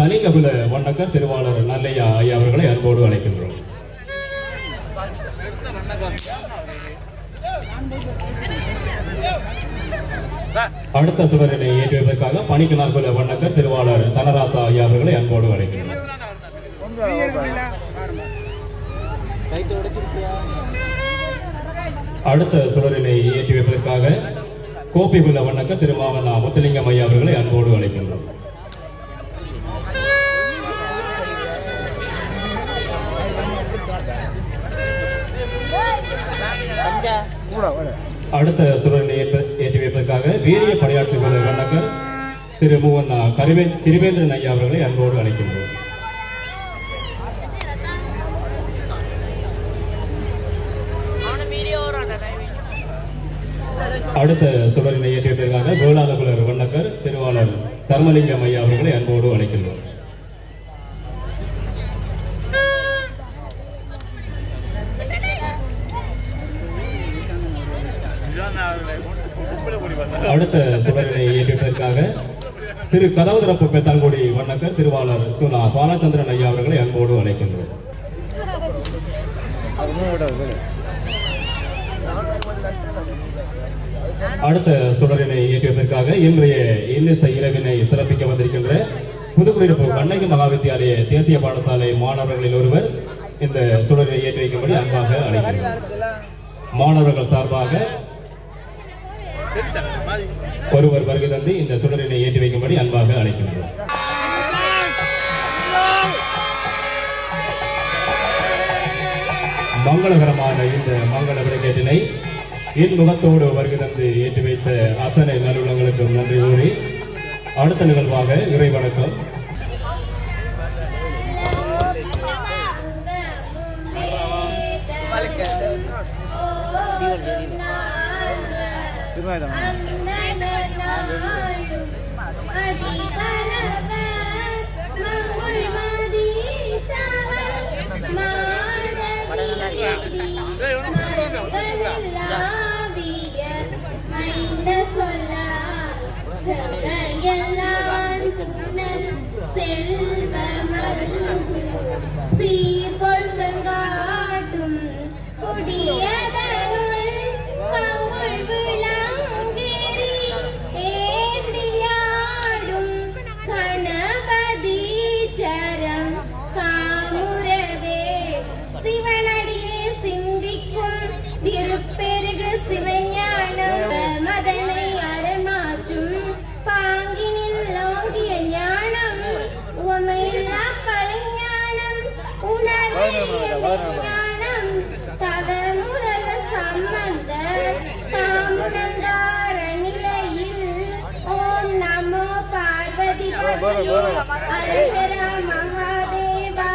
கலிங்ககுல வண்ணக்க திருவாளர் நல்லையா ஐயா அவர்களை அன்போடு அழைக்கின்றோம். அடுத்த சுவரினை ஏற்றுவதற்காக பணிக்கநாற்புல வண்ணக்க திருவாளர் தனராசா ஐயா அவர்களை அன்போடு அழைக்கின்றோம். அடுத்த சுவரினை ஏற்றி வைப்பதற்காக கோப்பிகுல வண்ணக்கர் திருமாவண்ணா முத்துலிங்கம் ஐயா அவர்களை அன்போடு அழைக்கின்றோம். அடுத்த சுடரினை ஏற்ப- ஏற்றி வைப்பதற்காக வீரிய படையாட்சிகள் கண்ணக்கர் திரு மூவன் கருவே திருவேந்திரன் ஐயா அவர்களை அன்போடு அழைக்கின்றோம். அடுத்த சுடரினை ஏற்றியதற்காக வேளாளகுலர் வண்ணக்கர் திருவாளர் தர்மலிங்கம் ஐயா அவர்களை அன்போடு அழைக்கின்றோம். அடுத்த சுடரினை ஏற்றியதற்காக திரு கதவதிரப்பு பெத்தாங்குடி வண்ணக்கர் திருவாளர் சுனா பாலச்சந்திரன் ஐயா அவர்களை அன்போடு அழைக்கின்றோம். அடுத்த சுடரினை இயக்கியதற்காக இன்றைய இன்னிசை இரவினை சிறப்பிக்க வந்திருக்கின்ற புதுக்குடியிருப்பு கண்ணகி மகாவித்தியாலய தேசிய பாடசாலை மாணவர்களில் ஒருவர் இந்த சுடரை ஏற்றி வைக்கும்படி அன்பாக அழைக்கிறார் மாணவர்கள் சார்பாக ஒருவர் வருகை தந்து இந்த சுடரினை ஏற்றி வைக்கும்படி அன்பாக அழைக்கின்றோம். மங்களகரமான இந்த மங்கள விளக்கேட்டினை இன்முகத்தோடு வருகை தந்து ஏற்றி வைத்த அத்தனை நல்லுள்ளங்களுக்கும் நன்றி கூறி அடுத்த நிகழ்வாக இறை வணக்கம் 帅的很 பார்வதி பதையோ அருகரா மகாதேவா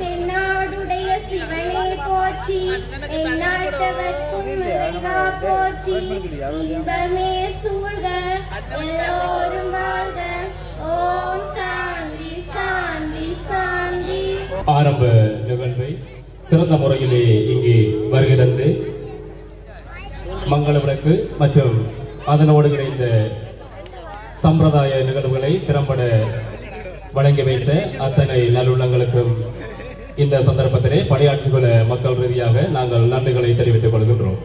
தென்னாடுடைய சிவனே போற்றி எந்நாட்டவர்க்கும் இறைவா போற்றி. இன்பமே சூழ்க எல்லோரும் வாழ்க. ஓம் சாந்தி சாந்தி சாந்தி. ஆரம்ப நிகழ்வை சிறந்த முறையிலே இங்கே வருகை தந்து மங்கள விளக்கு மற்றும் அதனோடு இணைந்த சம்பிரதாய நிகழ்வுகளை திறம்பட வழங்கி வைத்த அத்தனை நல்லுள்ளங்களுக்கும் இந்த சந்தர்ப்பத்திலே பணியாற்றுகிற மக்கள் ரீதியாக நாங்கள் நன்றிகளை தெரிவித்துக் கொள்கின்றோம்.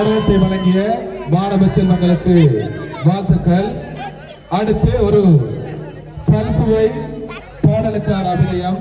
கௌரவத்தை வழங்கிய மாணவ செல்வங்களுக்கு வாழ்த்துக்கள். அடுத்து ஒரு பரிசுவை பாடலுக்கான அபிநயம்.